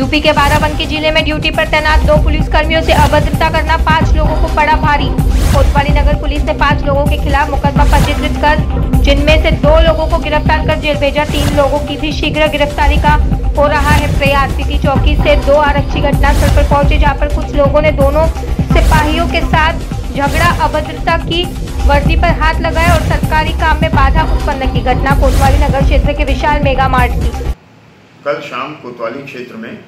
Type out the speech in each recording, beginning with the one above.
UP के बाराबंकी ज़िले में ड्यूटी पर तैनात दो पुलिस कर्मियों से अभद्रता करना पाँच लोगों को पड़ा भारी। कोतवाली नगर पुलिस ने पाँच लोगों के खिलाफ मुकदमा पंजीकृत कर, जिनमें से दो लोगों को गिरफ़्तार कर जेल भेजा। तीन लोगों की भी शीघ्र गिरफ्तारी का हो रहा है प्रयास। सिटी चौकी से दो आरक्षी घटनास्थल पर पहुँचे, जहाँ पर कुछ लोगों ने दोनों सिपाहियों के साथ झगड़ा, अभद्रता की वर्दी पर हाथ लगाया और सरकारी काम में बाधा उत्पन्न की घटना कोतवाली नगर क्षेत्र के विशाल मेगा मार्ट की। कल शाम कोतवाली क्षेत्र में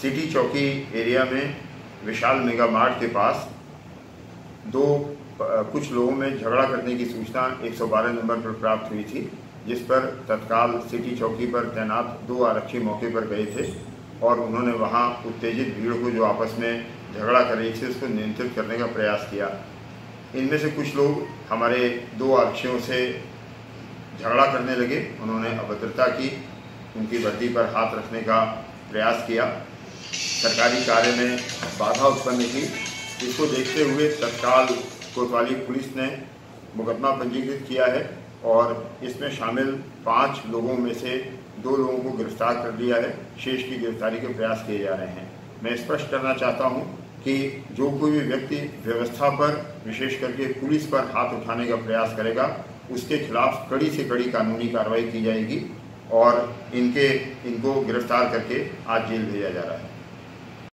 सिटी चौकी एरिया में विशाल मेगा मार्ट के पास दो कुछ लोगों में झगड़ा करने की सूचना 112 नंबर पर प्राप्त हुई थी, जिस पर तत्काल सिटी चौकी पर तैनात दो आरक्षी मौके पर गए थे और उन्होंने वहाँ उत्तेजित भीड़ को जो आपस में झगड़ा कर रही थी, उसको नियंत्रित करने का प्रयास किया। इनमें से कुछ लोग हमारे दो आरक्षियों से झगड़ा करने लगे। उन्होंने अभद्रता की उनकी वर्दी पर हाथ रखने का प्रयास किया। सरकारी कार्य में बाधा उत्पन्न की। इसको देखते हुए तत्काल कोतवाली पुलिस ने मुकदमा पंजीकृत किया है और इसमें शामिल पाँच लोगों में से दो लोगों को गिरफ़्तार कर लिया है। शेष की गिरफ्तारी के प्रयास किए जा रहे हैं। मैं स्पष्ट करना चाहता हूँ कि जो कोई भी व्यक्ति व्यवस्था पर, विशेष करके पुलिस पर हाथ उठाने का प्रयास करेगा, उसके खिलाफ कड़ी से कड़ी कानूनी कार्रवाई की जाएगी। और इनके इनको गिरफ़्तार करके आज जेल भेजा जा रहा है।